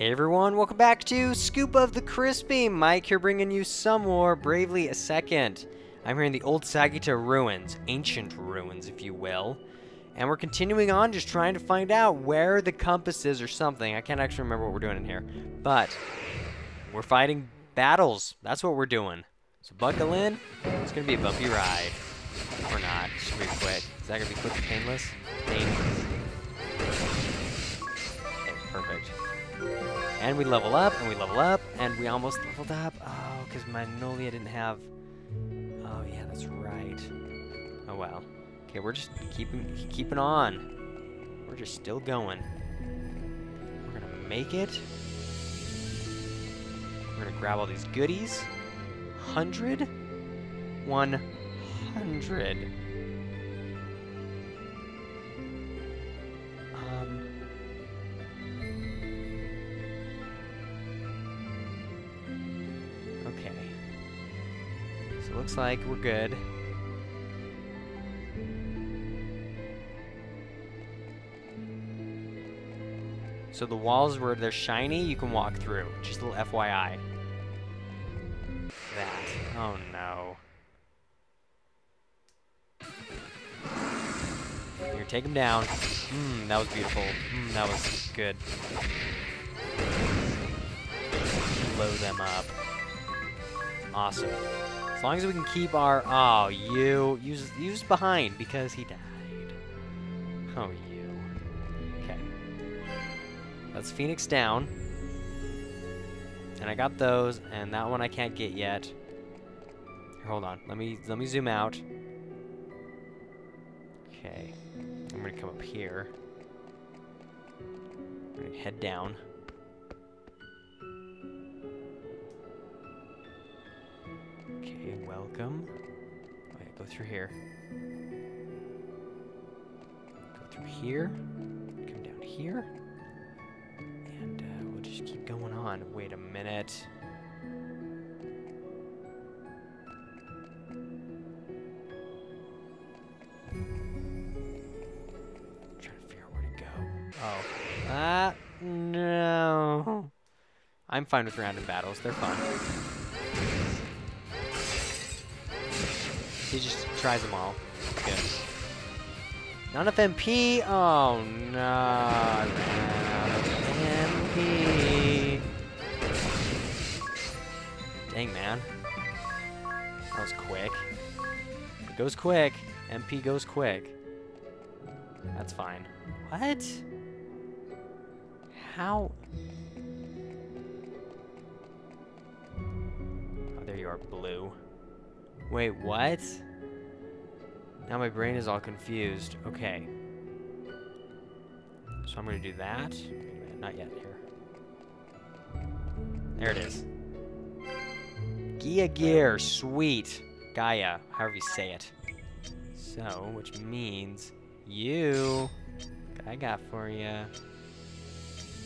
Hey everyone, welcome back to Scoop of the Crispy. Mike here bringing you some more Bravely a Second. I'm here in the old Sagitta ruins, ancient ruins if you will. And we're continuing on just trying to find out where the compass is or something. I can't actually remember what we're doing in here. But we're fighting battles. That's what we're doing. So buckle in. It's going to be a bumpy ride. Or not. It should be quick. Is that going to be quick and painless? Painless. Okay, perfect. And we level up, and we level up, and we almost leveled up. Oh, because Magnolia didn't have... Oh, yeah, that's right. Oh, well. Okay, we're just keeping, keeping on. We're just still going. We're going to make it. We're going to grab all these goodies. 100? 100. So it looks like we're good. So the walls where they're shiny, you can walk through. Just a little FYI. That. Oh no. Here, take him down. Mmm, that was beautiful. Mmm, that was good. Blow them up. Awesome. As long as we can keep our... Oh, you. Use, use behind because he died. Oh, you. Okay. That's Phoenix down. And I got those, and that one I can't get yet. Here, hold on. Let me let me zoom out. Okay. I'm gonna come up here. I'm gonna head down. Welcome. Go through here. Go through here. Come down here. And uh, we'll just keep going on. Wait a minute. trying to figure where to go. Oh. Ah, no. I'm fine with random battles. They're fun. He just tries them all. Good. Not enough MP. Oh no. I ran out of MP. Dang man. That was quick. It goes quick. MP goes quick. That's fine. What? How? Oh, there you are, blue. Wait, what? Now my brain is all confused. Okay. So I'm going to do that. Not yet. Here. There it is. Gia Gear. Sweet. Gaia. However you say it. So, which means you. I got for you.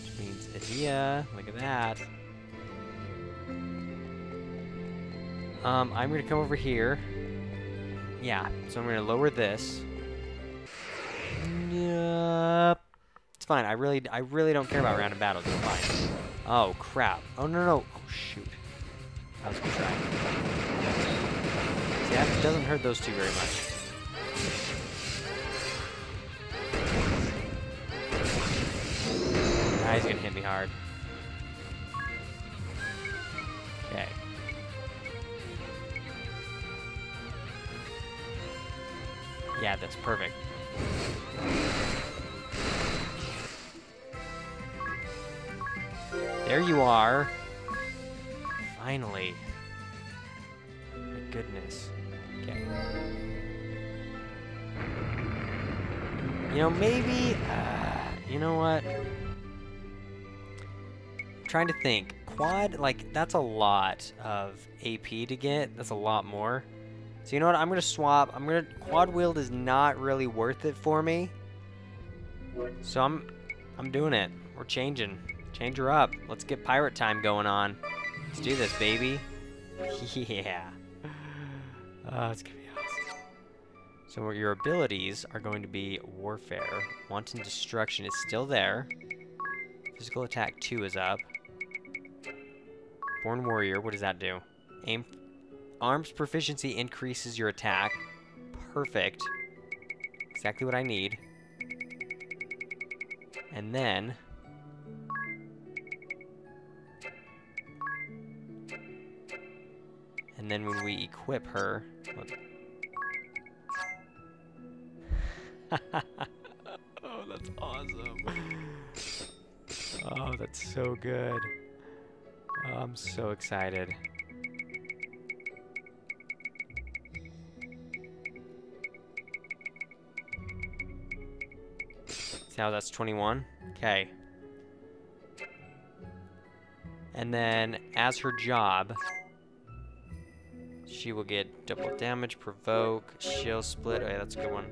Which means Edea. Look at that. Um, I'm gonna come over here. Yeah, so I'm gonna lower this. Yep. It's fine. I really, I really don't care about random battles. It's fine. Oh crap. Oh no no. Oh shoot. That was a good try. See, that doesn't hurt those two very much. Ah, he's gonna hit me hard. Yeah, that's perfect. There you are. Finally. My goodness. Okay. You know, maybe... Uh, you know what? I'm trying to think. Quad, like, that's a lot of AP to get. That's a lot more. So you know what? I'm gonna swap. I'm gonna quad wield is not really worth it for me. So I'm I'm doing it. We're changing. Change her up. Let's get pirate time going on. Let's do this, baby. yeah. Oh, it's gonna be awesome. So your abilities are going to be warfare. Wanton destruction is still there. Physical attack 2 is up. Born Warrior, what does that do? Aim. Arms proficiency increases your attack. Perfect. Exactly what I need. And then... And then when we equip her... oh, that's awesome. Oh, that's so good. Oh, I'm so excited. See how that's 21? Okay. And then, as her job, she will get double damage, provoke, shield split. Oh that's a good one.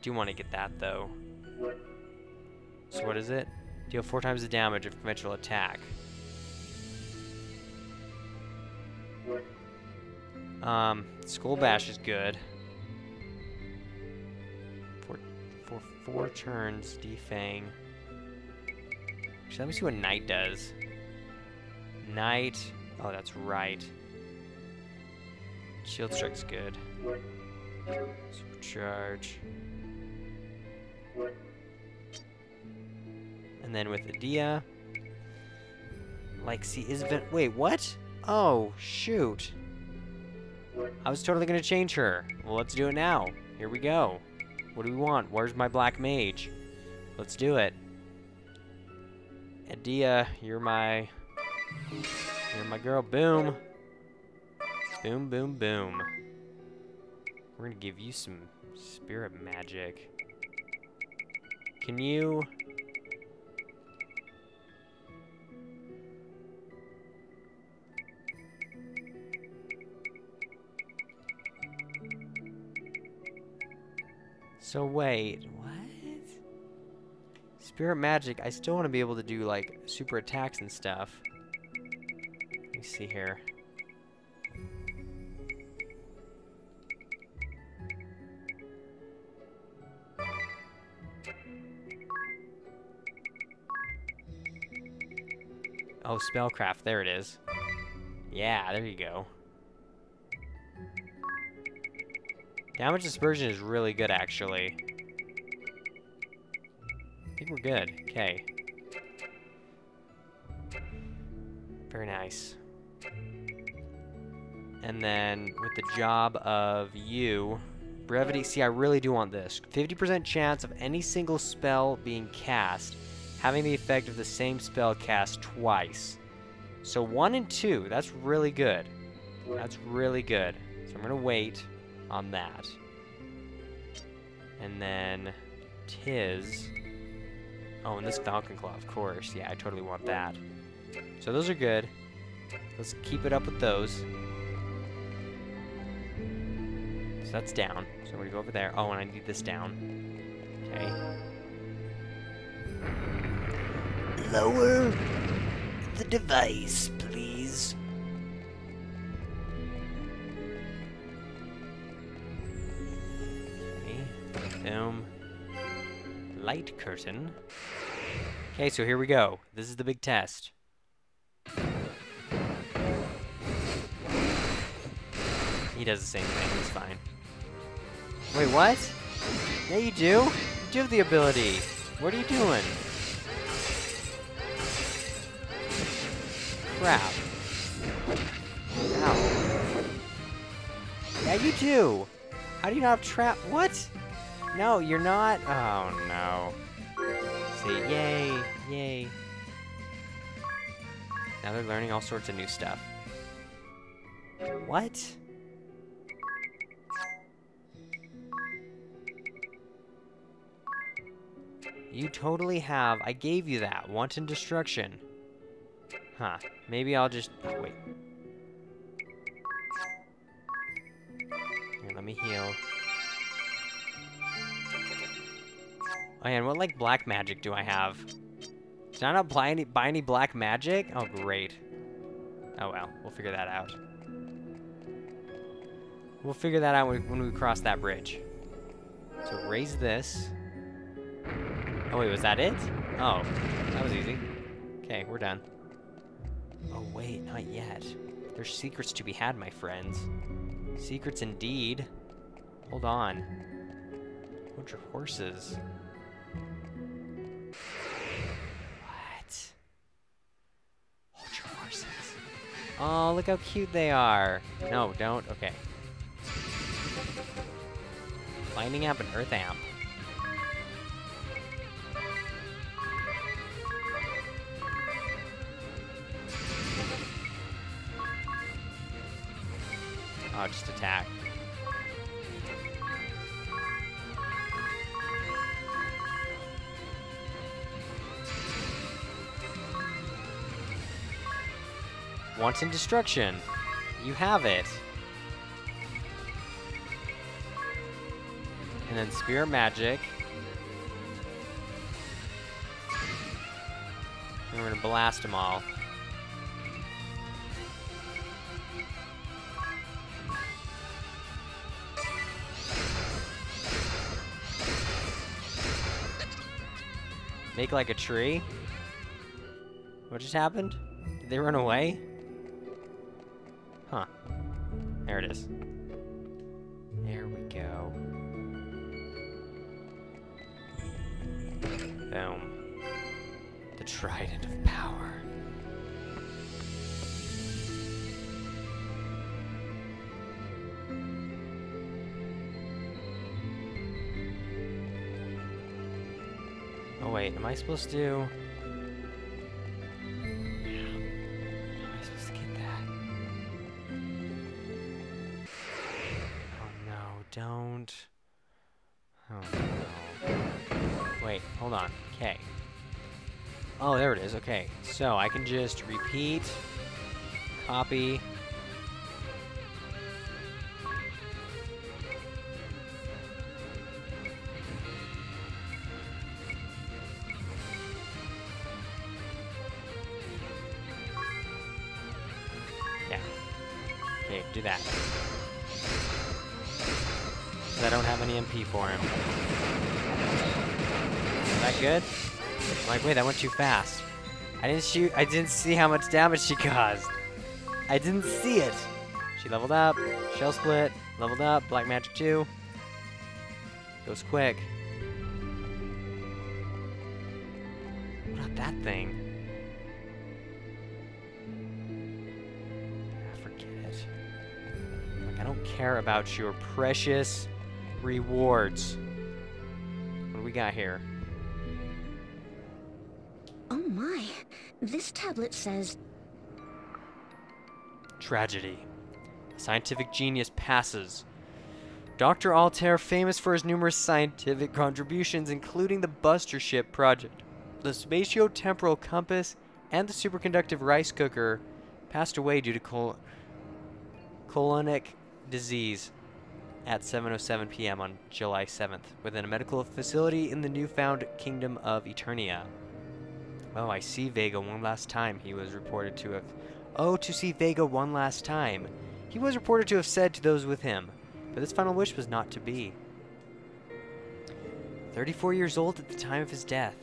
Do want to get that, though. So what is it? Deal four times the damage of conventional attack. Um, Skull Bash is good. Four turns, Defang. Actually, let me see what Knight does. Knight. Oh, that's right. Shield Strike's good. Supercharge. And then with Edea. Like, see, is Wait, what? Oh, shoot. I was totally gonna change her. Well, let's do it now. Here we go. What do we want? Where's my black mage? Let's do it. Edea, you're my... You're my girl. Boom. Boom, boom, boom. We're gonna give you some spirit magic. Can you... So wait, what? Spirit magic, I still want to be able to do like super attacks and stuff. Let me see here. Oh, spellcraft, there it is. Yeah, there you go. Damage dispersion is really good, actually. I think we're good. Okay. Very nice. And then with the job of you, brevity. See, I really do want this. 50% chance of any single spell being cast having the effect of the same spell cast twice. So one and two, that's really good. That's really good. So I'm gonna wait on that. And then Tiz. Oh, and this Falcon Claw, of course. Yeah, I totally want that. So those are good. Let's keep it up with those. So that's down. So I'm gonna go over there. Oh, and I need this down. Okay. Lower the device, Boom. Light curtain. Okay, so here we go. This is the big test. He does the same thing, he's fine. Wait, what? Yeah, you do? You do have the ability. What are you doing? Crap. Ow. Yeah, you do! How do you not have trap- What? No, you're not. Oh, no. See, yay, yay. Now they're learning all sorts of new stuff. What? You totally have. I gave you that. Wanton destruction. Huh. Maybe I'll just... Oh, wait. Here, let me heal. Oh, and what, like, black magic do I have? Did I not buy any, buy any black magic? Oh, great. Oh, well. We'll figure that out. We'll figure that out when we, cross that bridge. So raise this. Oh wait, was that it? Oh, that was easy. Okay, we're done. Oh wait, not yet. There's secrets to be had, my friends. Secrets indeed. Hold on. Hold your horses. Oh, look how cute they are. No, don't. Okay. Lightning amp and earth amp. Wanton destruction. You have it. And then Spirit magic. And we're gonna blast them all. Make like a tree? What just happened? Did they run away? It is. There we go. Boom. The Trident of Power. Oh wait, am I supposed to... hold on. Okay. Oh, there it is. Okay. So I can just repeat, copy. Yeah. Okay, do that. I don't have any MP for him. That good? I'm like, wait, that went too fast. I didn't shoot, I didn't see how much damage she caused. I didn't see it. She leveled up, shell split, leveled up, black magic 2. Goes quick. What about that thing? I Forget it. Like, I don't care about your precious rewards. What do we got here? This tablet says Tragedy. Scientific genius passes. Dr. Altair, famous for his numerous scientific contributions, including the Buster Ship project, the spatio-temporal compass, and the superconductive rice cooker, passed away due to col- colonic disease at 7:07 p.m. on July 7th within a medical facility in the newfound kingdom of Eternia. Oh, I see Vega one last time. He was reported to have. Oh, to see Vega one last time. He was reported to have said to those with him, but this final wish was not to be. 34 years old at the time of his death.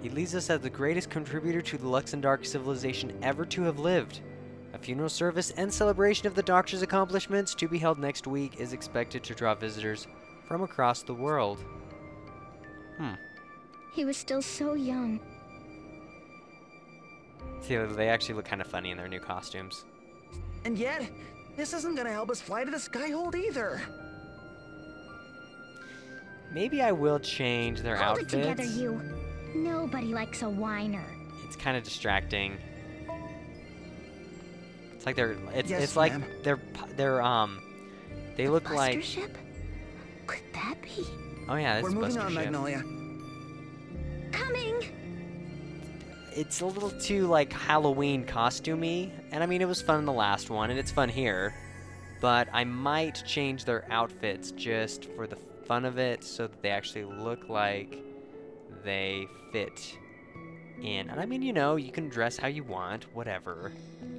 He leaves us as the greatest contributor to the Luxendarc civilization ever to have lived. A funeral service and celebration of the Doctor's accomplishments to be held next week is expected to draw visitors from across the world. Hmm. he was still so young. See, they actually look kind of funny in their new costumes. And yet, this isn't gonna help us fly to the Skyhold either. Maybe I will change their Hold outfits. it together, you. Nobody likes a whiner. It's kind of distracting. It's like they're. It's Yes, it's like they're. They're um. They look Buster like. ship? Could that be? Oh yeah, this We're is moving Buster on, Ship. Magnolia. Coming! It's a little too like Halloween costumey, and I mean it was fun in the last one, and it's fun here. But I might change their outfits just for the fun of it, so that they actually look like they fit in. And I mean, you know, you can dress how you want, whatever.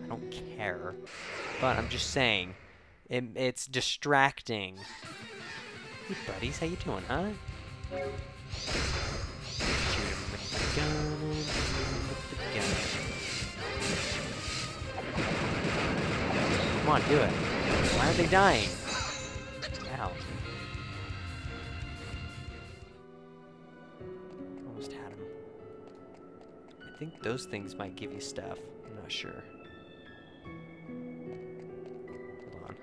I don't care. But I'm just saying, it, it's distracting Hey buddies, how you doing, huh? Come on, do it. Why aren't they dying? Ow. Almost had him. I think those things might give you stuff. I'm not sure. Hold on.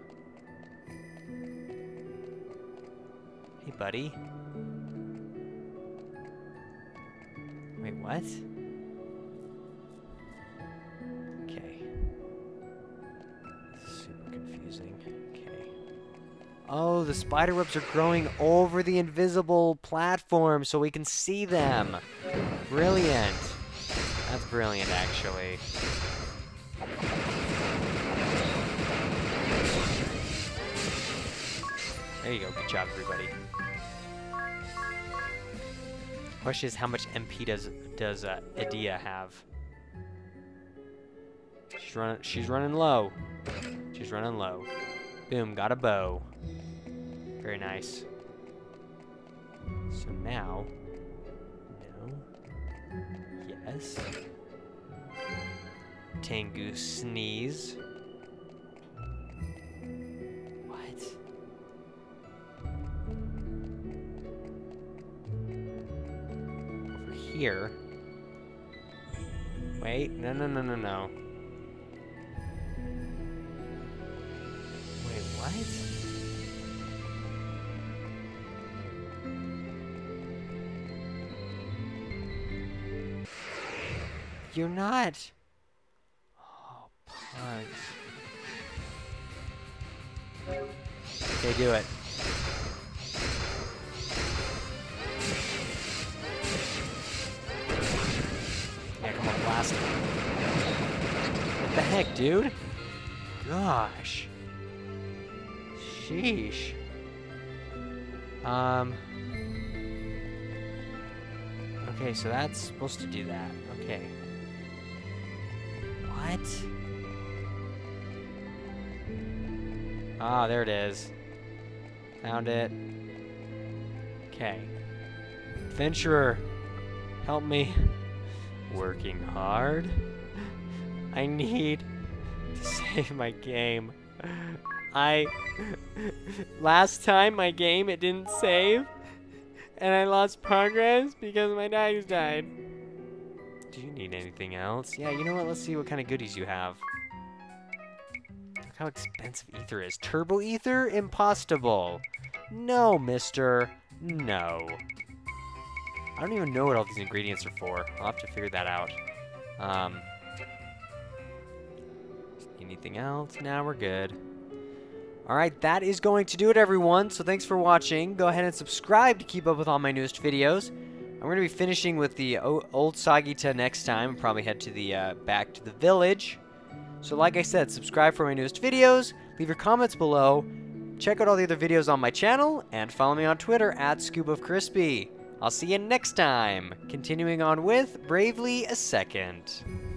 Hey, buddy. Wait, what? Oh, the spider webs are growing over the invisible platform so we can see them. Brilliant. That's brilliant, actually. There you go. Good job, everybody. Question is, how much MP does does uh, Edea have? She's running. She's running low. She's running low. Boom, got a bow. Very nice. So now, no, yes. Tengu sneeze. What? Over here. Wait, no, no, no, no, no. You're not. Oh, pugs. Okay, do it. Yeah, come on, blast. What the heck, dude? Gosh. Sheesh. Um. Okay, so that's supposed to do that. Okay. Ah, there it is. Found it. Okay. Adventurer, help me. Working hard? I need to save my game. I... Last time my game, it didn't save. And I lost progress because my dice died. Need anything else? Yeah, you know what? Let's see what kind of goodies you have. Look how expensive ether is. Turbo ether? Impossible. No, mister. No. I don't even know what all these ingredients are for. I'll have to figure that out. Um, anything else? Now we're good. Alright, that is going to do it, everyone. So thanks for watching. Go ahead and subscribe to keep up with all my newest videos. I'm going to be finishing with the o old Sagitta next time. Probably head to the uh, back to the village. So like I said, subscribe for my newest videos. Leave your comments below. Check out all the other videos on my channel. And follow me on Twitter at Scoop of Crispy. I'll see you next time. Continuing on with Bravely a Second.